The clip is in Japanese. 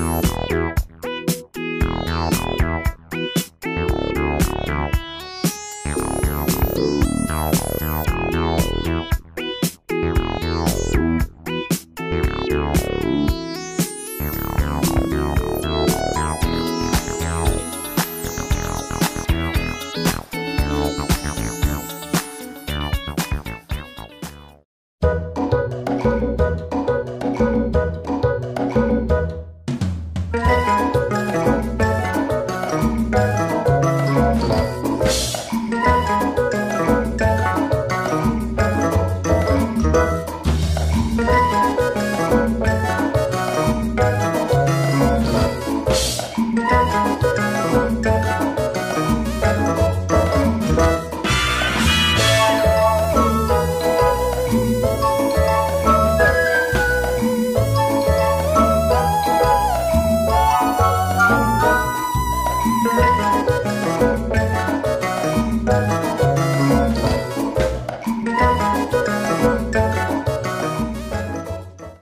よっ!